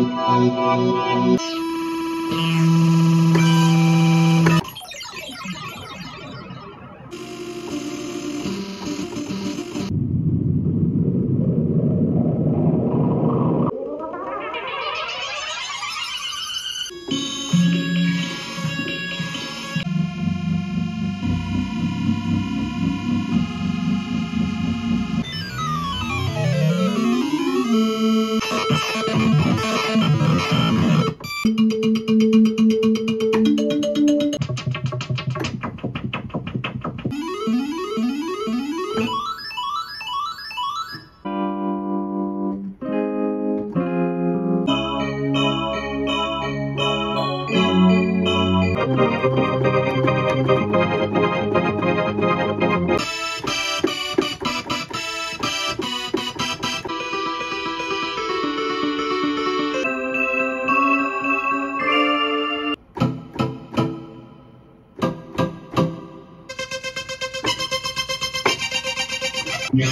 Thank you. Música Yeah.